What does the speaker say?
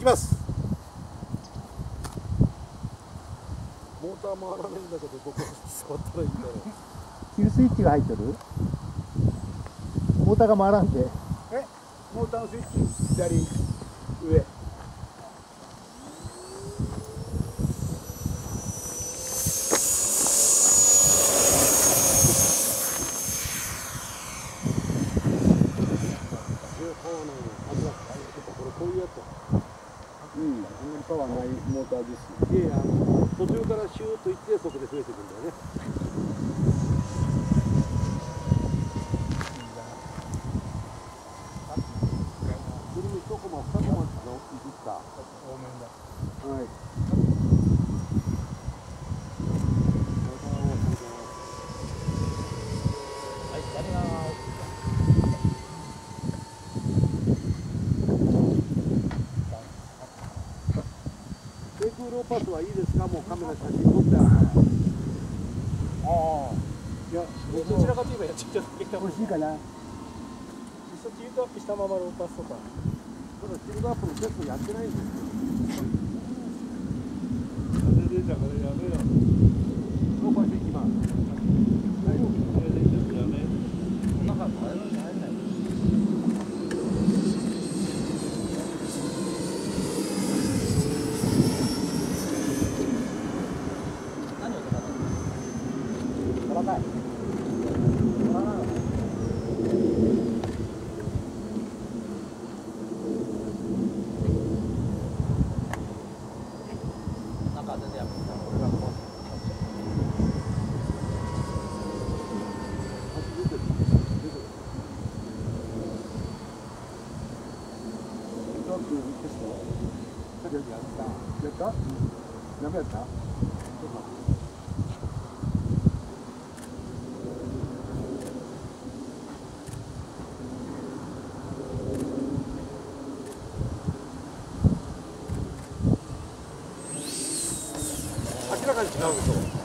きます。モーター回らないんだけどどこ触ったらいいんだろう。キルスイッチが入ってる？モーターが回らんてえモーターのスイッチ左上こういうやつうん。あんまりパワーないモーターです。いやいやあの途中からシューッと一定速で増えていくんだよねそれに一コマ二コマのいじったはい低空ロー。パスはいいですかもうカメラ写真撮ってあるからああいやどちらかといえばやっちゃっただけだもん欲しいかな。実際チートアップしたままローパスとか。まだチルドアップのテストやってないんですよ風出たからやめよローパス行きます大丈夫風出ちゃってやめこんな感じ入らない何を叩くの取らない取らないのなんか全然やめた俺がこう出てる出てるトラックテストやった。やった？ダメやった？明らかに違うでしょ